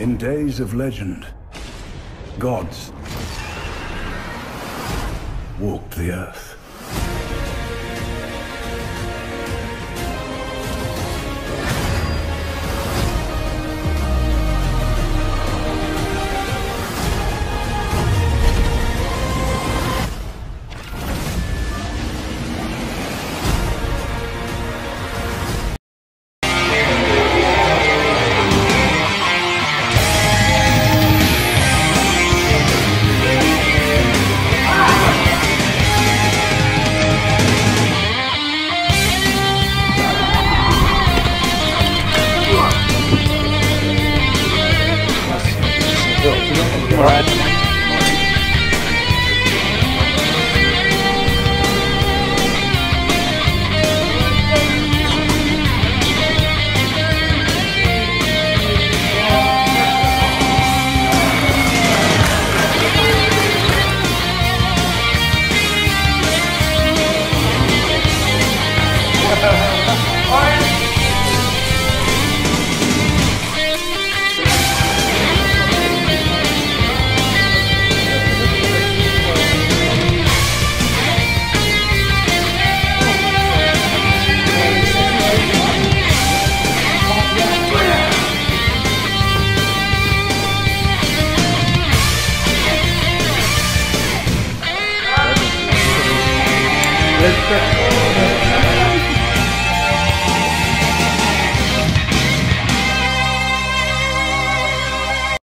In days of legend, gods walked the earth. Alright. Let's go.